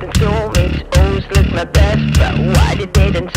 The and me always look my best But why did they then